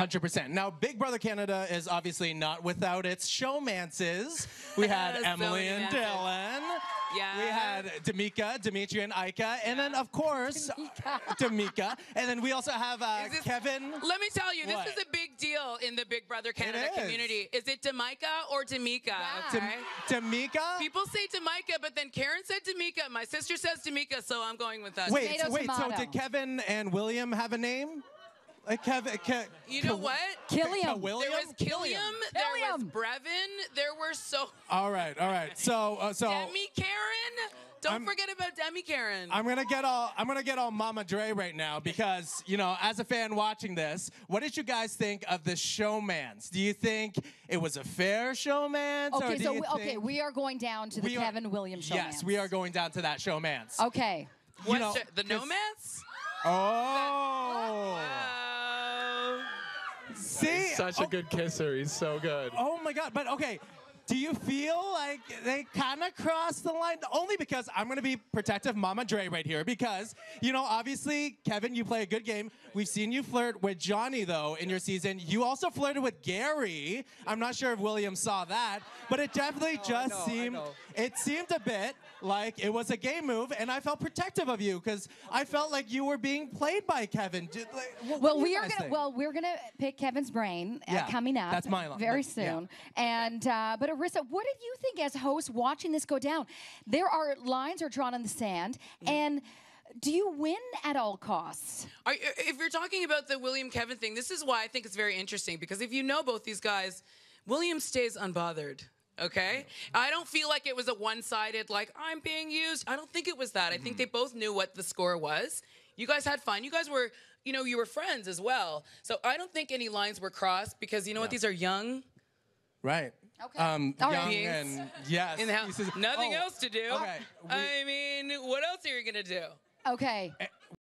Hundred percent. Now, Big Brother Canada is obviously not without its showmances. We had So Emily and mances. Dylan. Yeah. We had Damika, Dimitri, and Ika, and then of course Damika, and then we also have uh, this- Kevin. Let me tell you, What? this is a big deal in the Big Brother Canada is. community. Is it Damika or Damika? Dam- Okay. Damika. People say Damika, but then Karen said Damika. My sister says Damika, so I'm going with that. Wait, Tomato, wait. So did Kevin and William have a name? Like Kevin. Ke- You know Ke- what? Killiam. Ke- There was Killiam, there was Brevin, there were so All right, all right. So, uh, so Demi Karen. Don't I'm- forget about Demi Karen. I'm gonna get all I'm gonna get all Mama Dre right now because you know, as a fan watching this, what did you guys think of the showmance? Do you think it was a fair showmance? or Okay, do so you we, okay, think- we are going down to the we are- Kevin Williams show. Yes, we are going down to that showmance. Okay. what know, show- the 'cause- Nomads? Oh, Uh, see, Such oh, a good kisser. He's so good. Oh my God! But okay, do you feel like they kind of crossed the line? Only because I'm going to be protective, Mama Dre, right here. Because you know, obviously, Kevin, you play a good game. We've seen you flirt with Johnny though in your season. You also flirted with Gary. I'm not sure if William saw that, but it definitely just know, seemed, it seemed a bit like it was a game move, and I felt protective of you because I felt like you were being played by Kevin. Did- like, what- what Well, do you we are gonna think? well we're gonna pick Kevin's brain uh, Yeah, coming up. that's my line. very That- yeah. soon. And uh, but Arisa, what did you think as host watching this go down? There are lines are drawn in the sand, Mm-hmm. and do you win at all costs? Are, if you're talking about the William Kevin thing, this is why I think it's very interesting because if you know both these guys, William stays unbothered. Okay, I don't feel like it was a one-sided like I'm being used. I don't think it was that. I think they both knew what the score was. You guys had fun. You guys were, you know, you were friends as well. So I don't think any lines were crossed because you know what? These are young Right. Okay. Um, All young right. and yes. in the house. says- Nothing oh, else to do. Okay. we- I mean, what else are you gonna do? Okay.